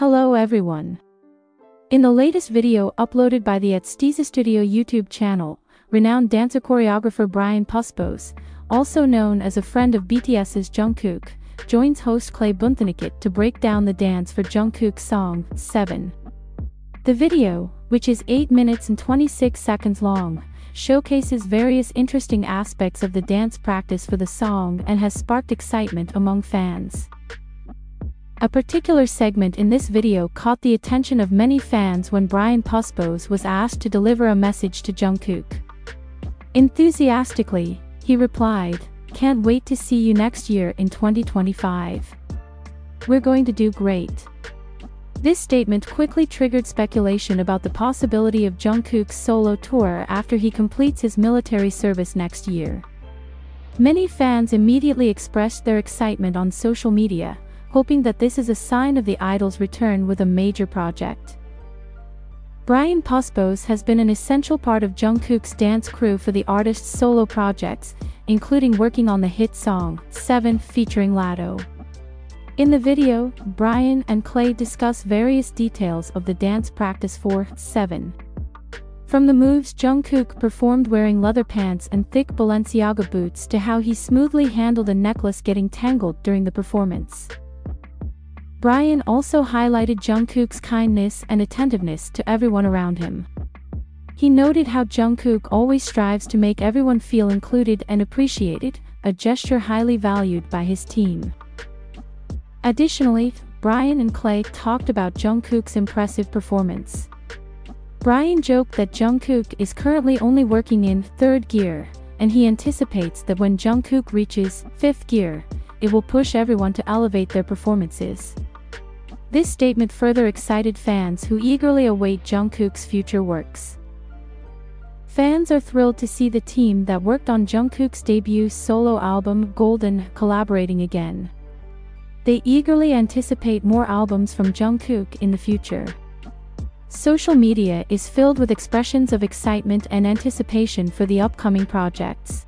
Hello everyone. In the latest video uploaded by the Steezy Studio YouTube channel, renowned dancer choreographer Brian Puspos, also known as a friend of BTS's Jungkook, joins host Clay Boonthanakit to break down the dance for Jungkook's song, 7. The video, which is 8 minutes and 26 seconds long, showcases various interesting aspects of the dance practice for the song and has sparked excitement among fans. A particular segment in this video caught the attention of many fans when Brian Puspos was asked to deliver a message to Jungkook. Enthusiastically, he replied, Can't wait to see you next year in 2025. We're going to do great. This statement quickly triggered speculation about the possibility of Jungkook's solo tour after he completes his military service next year. Many fans immediately expressed their excitement on social media, hoping that this is a sign of the idol's return with a major project. Brian Puspos has been an essential part of Jungkook's dance crew for the artist's solo projects, including working on the hit song, 7 featuring Latto. In the video, Brian and Clay discuss various details of the dance practice for 7. From the moves Jungkook performed wearing leather pants and thick Balenciaga boots to how he smoothly handled a necklace getting tangled during the performance. Brian also highlighted Jungkook's kindness and attentiveness to everyone around him. He noted how Jungkook always strives to make everyone feel included and appreciated, a gesture highly valued by his team. Additionally, Brian and Clay talked about Jungkook's impressive performance. Brian joked that Jungkook is currently only working in third gear, and he anticipates that when Jungkook reaches fifth gear, it will push everyone to elevate their performances. This statement further excited fans who eagerly await Jungkook's future works. Fans are thrilled to see the team that worked on Jungkook's debut solo album Golden collaborating again. They eagerly anticipate more albums from Jungkook in the future. Social media is filled with expressions of excitement and anticipation for the upcoming projects.